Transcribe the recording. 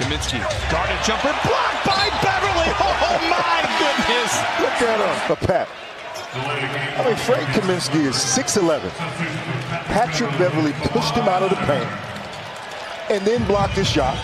Kaminsky, guarded jumper, blocked by Beverly. Oh my goodness! Look at him, A Pat. I mean, Frank Kaminsky is 6'11". Patrick Beverly pushed him out of the paint and then blocked his shot.